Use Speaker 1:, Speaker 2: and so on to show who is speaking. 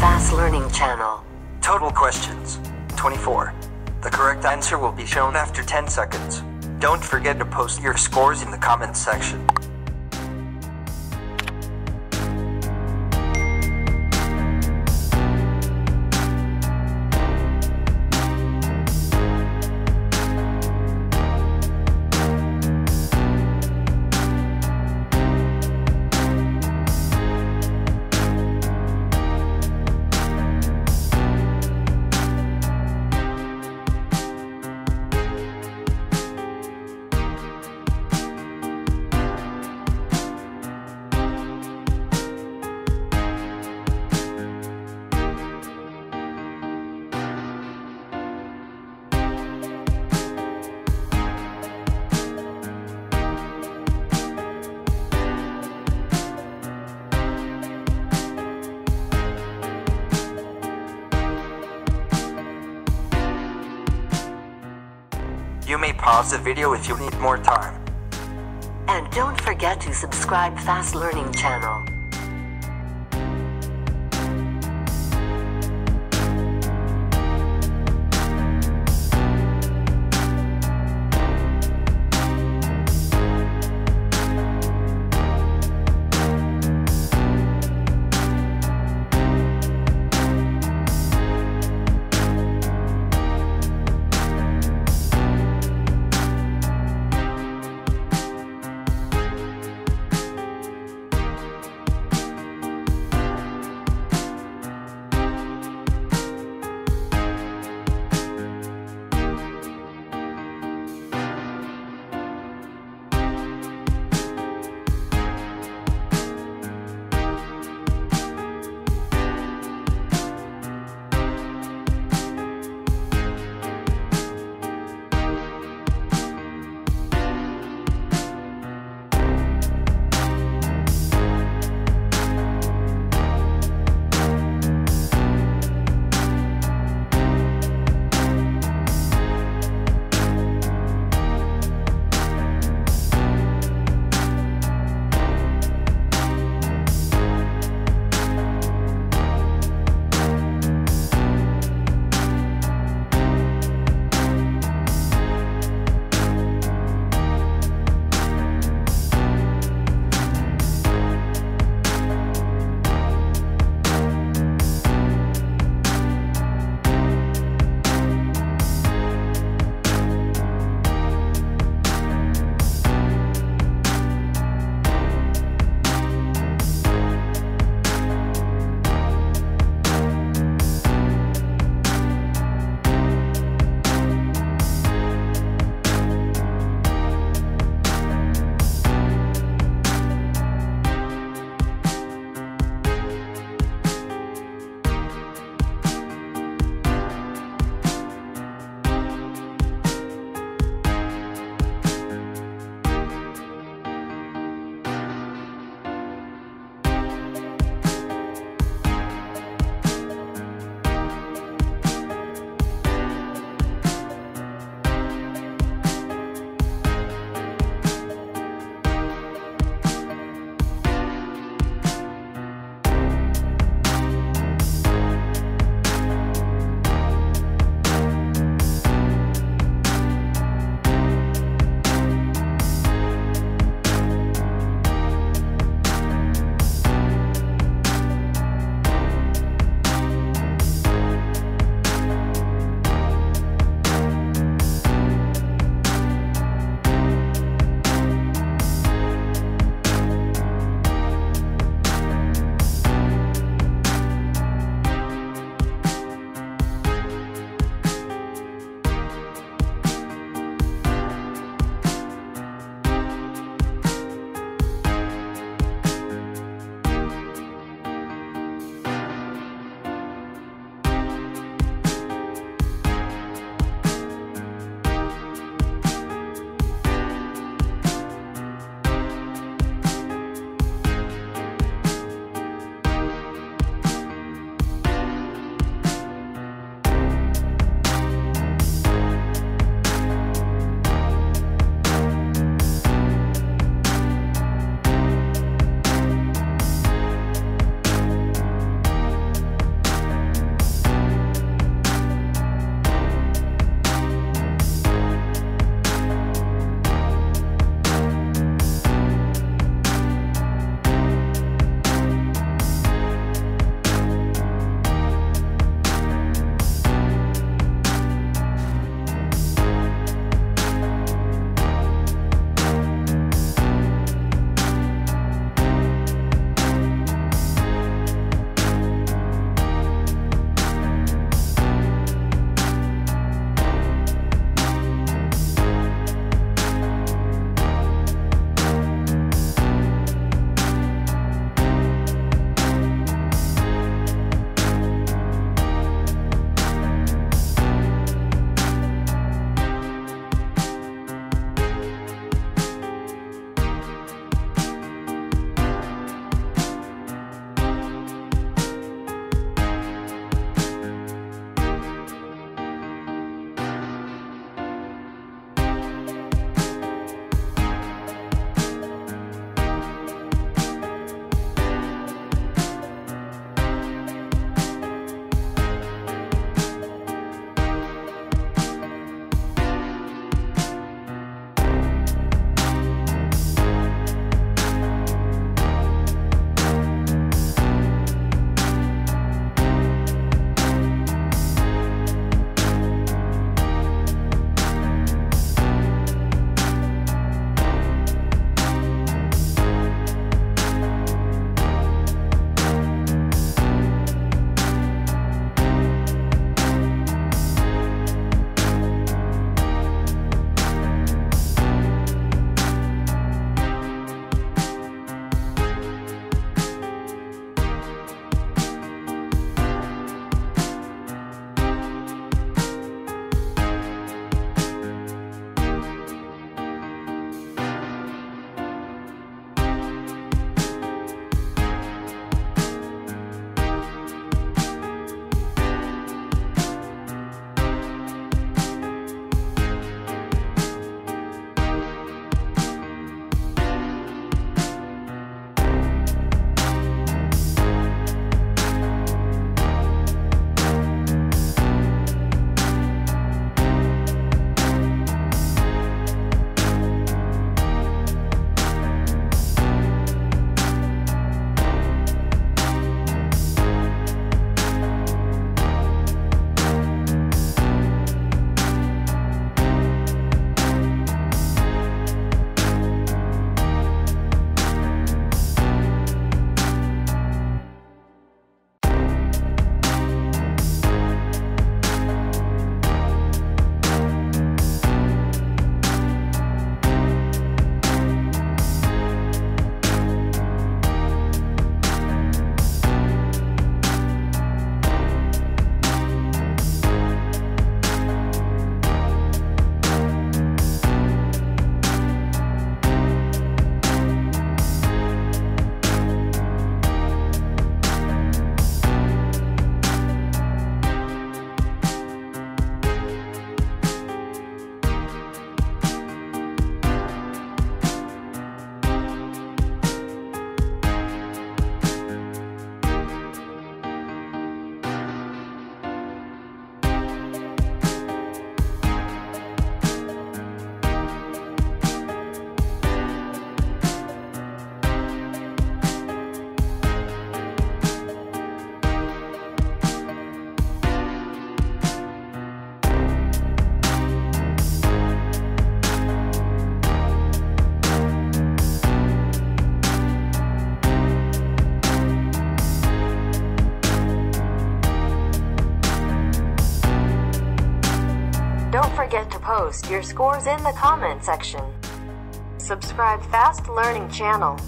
Speaker 1: Fast Learning channel.
Speaker 2: Total questions 24. The correct answer will be shown after 10 seconds. Don't forget to post your scores in the comments section. Pause the video if you need more time.
Speaker 1: And don't forget to subscribe Fast Learning channel.
Speaker 3: Forget to post your scores in the comment section. Subscribe Fast Learning channel.